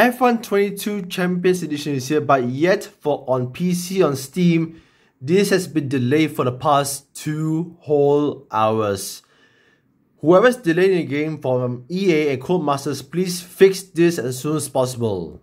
F1 22 Champions Edition is here, but yet for on PC on Steam, this has been delayed for the past two whole hours. Whoever's delaying the game from EA and Codemasters, please fix this as soon as possible.